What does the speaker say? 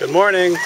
Good morning.